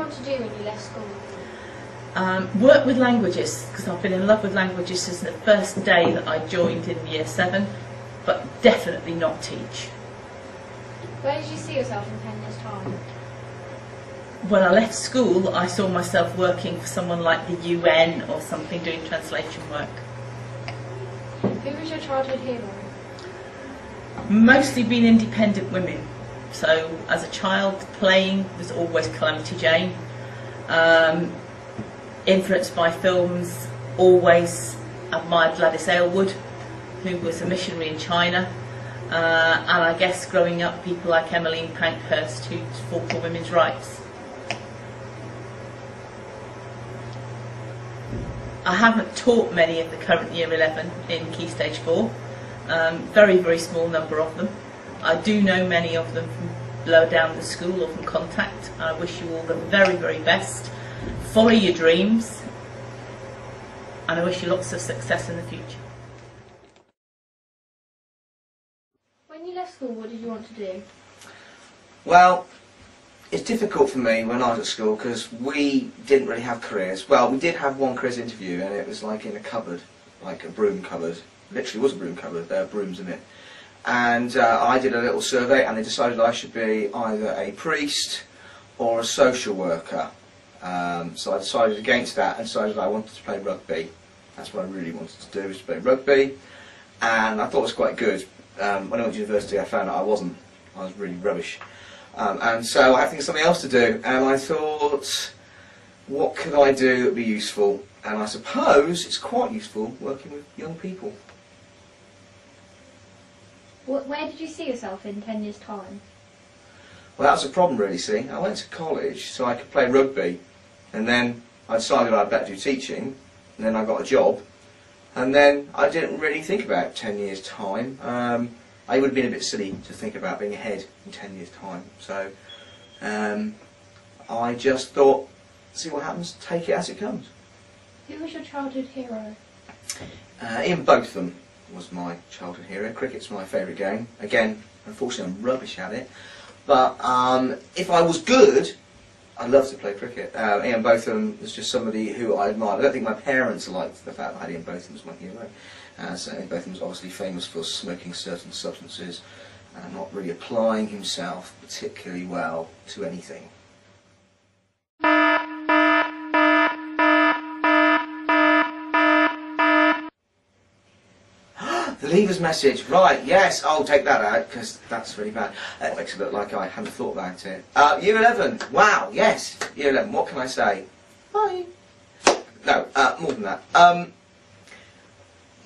want to do when you left school? Um, work with languages, because I've been in love with languages since the first day that I joined in year seven, but definitely not teach. Where did you see yourself in 10 years' time? When I left school, I saw myself working for someone like the UN or something doing translation work. Who was your childhood hero? Mostly been independent women. So as a child, playing was always Calamity Jane. Um, influenced by films, always admired Gladys Aylward, who was a missionary in China. Uh, and I guess growing up, people like Emmeline Pankhurst, who fought for women's rights. I haven't taught many of the current Year 11 in Key Stage 4. Um, very, very small number of them. I do know many of them from lower down the school or from contact. I wish you all the very, very best. Follow your dreams. And I wish you lots of success in the future. When you left school, what did you want to do? Well, it's difficult for me when I was at school because we didn't really have careers. Well, we did have one careers interview and it was like in a cupboard, like a broom cupboard. Literally was a broom cupboard, there were brooms in it. And uh, I did a little survey and they decided I should be either a priest or a social worker. Um, so I decided against that and decided I wanted to play rugby. That's what I really wanted to do, was to play rugby. And I thought it was quite good. Um, when I went to university I found out I wasn't. I was really rubbish. Um, and so I had to think of something else to do. And I thought, what could I do that would be useful? And I suppose it's quite useful working with young people. Wh- Where did you see yourself in 10 years' time? Well, that was a problem, really, see. I went to college so I could play rugby, and then I decided I'd better do teaching, and then I got a job, and then I didn't really think about 10 years' time. Um, I would have been a bit silly to think about being ahead in 10 years' time, so um, I just thought, see what happens, take it as it comes. Who was your childhood hero? Uh, Ian Botham was my childhood hero. Cricket's my favourite game. Again, unfortunately, I'm rubbish at it. But um, if I was good, I'd love to play cricket. Uh, Ian Botham was just somebody who I admired. I don't think my parents liked the fact that I had Ian Botham as my hero. Uh, so Ian Botham was obviously famous for smoking certain substances and not really applying himself particularly well to anything. The leaver's message, right, yes, I'll take that out, because that's really bad. It makes it look like I hadn't thought about it. Uh, year 11, wow, yes, year 11, what can I say? Bye. No, uh, more than that. Um,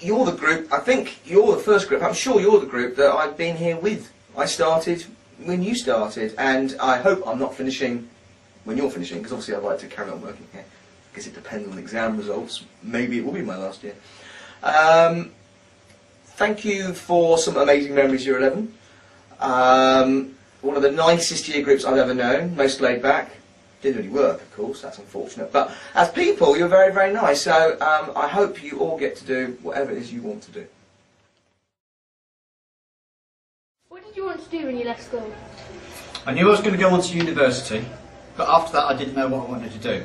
you're the group, I think you're the first group, I'm sure you're the group that I've been here with. I started when you started, and I hope I'm not finishing when you're finishing, because obviously I'd like to carry on working here. Because it depends on the exam results. Maybe it will be my last year. Um, thank you for some amazing memories, Year 11. Um, one of the nicest year groups I've ever known, most laid back. Didn't really work, of course, that's unfortunate. But as people, you're very, very nice. So um, I hope you all get to do whatever it is you want to do. What did you want to do when you left school? I knew I was going to go on to university, but after that I didn't know what I wanted to do.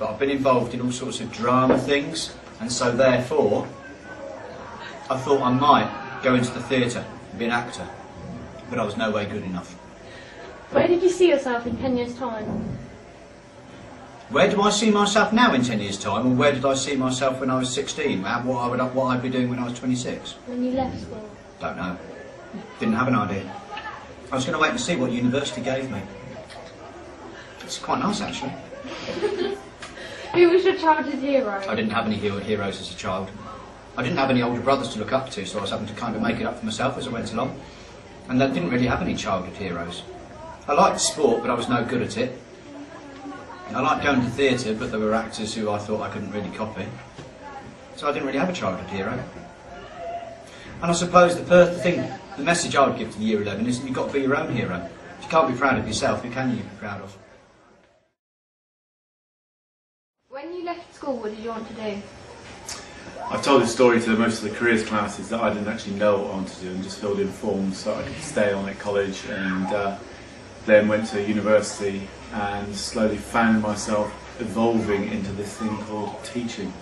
But I've been involved in all sorts of drama things, and so therefore I thought I might go into the theatre and be an actor, but I was no way good enough. Where did you see yourself in 10 years' time? Where do I see myself now in 10 years' time, or where did I see myself when I was 16? How- What, I would, what I'd be doing when I was 26? When you left school? Don't know. Didn't have an idea. I was going to wait and see what university gave me. It's quite nice, actually. Who was your childhood hero? I didn't have any hero heroes as a child. I didn't have any older brothers to look up to, so I was having to kind of make it up for myself as I went along. And I didn't really have any childhood heroes. I liked sport, but I was no good at it. I liked going to theatre, but there were actors who I thought I couldn't really copy. So I didn't really have a childhood hero. And I suppose the first thing, the message I would give to the year 11 is you've got to be your own hero. If you can't be proud of yourself, who can you be proud of? When you left school, what did you want to do? I've told this story to most of the careers classes that I didn't actually know what I wanted to do and just filled in forms so I could stay on at college and uh, then went to university and slowly found myself evolving into this thing called teaching.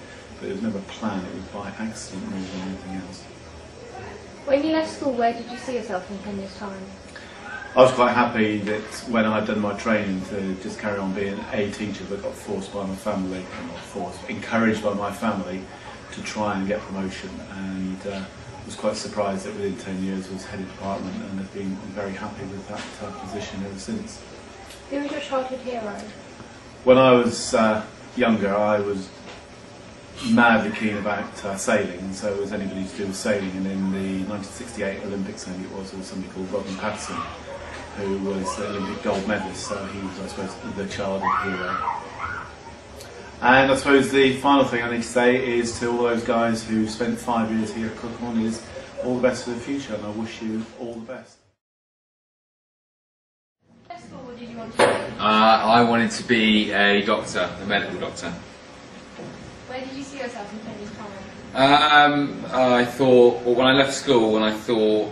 But it was never planned, it was by accident more than anything else. When you left school, where did you see yourself in 10 years' time? I was quite happy that when I had done my training to just carry on being a teacher, but got forced by my family, not forced, encouraged by my family to try and get promotion. And uh, was quite surprised that within 10 years I was head of department and have been very happy with that uh, position ever since. Who was your childhood hero? When I was uh, younger, I was madly keen about uh, sailing, and so was anybody to do with sailing. And in the 1968 Olympics, I think it was, there was somebody called Robin Pattisson, who was the Olympic gold medalist, so he was, I suppose, the childhood hero. And I suppose the final thing I need to say is to all those guys who spent five years here at Crookhorn is all the best for the future, and I wish you all the best. What did you want to do? Uh, I wanted to be a doctor, a medical doctor. Where did you see yourself in 10 years' time? Um, I thought, well, when I left school, when I thought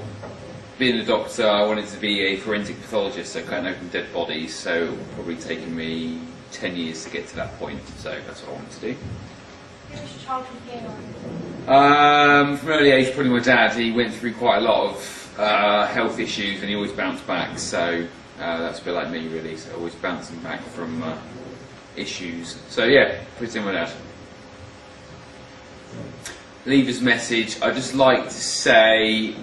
being a doctor, I wanted to be a forensic pathologist, so cutting open dead bodies. So probably taking me 10 years to get to that point. So that's what I wanted to do. Who was your childhood hero? Um, from early age, probably my dad. He went through quite a lot of uh, health issues, and he always bounced back. So uh, that's a bit like me, really. So always bouncing back from uh, issues. So yeah, pretty my dad. Leaver's message. I just like to say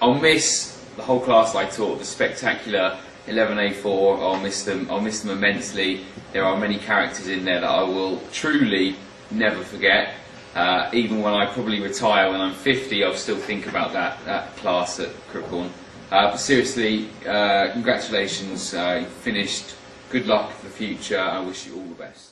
I'll miss the whole class I taught, the spectacular 11A4. I'll miss them. I'll miss them immensely. There are many characters in there that I will truly never forget. Uh, even when I probably retire when I'm 50, I'll still think about that, that class at Crookhorn. Uh, but seriously, uh, congratulations. Uh, you finished. Good luck for the future. I wish you all the best.